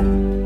you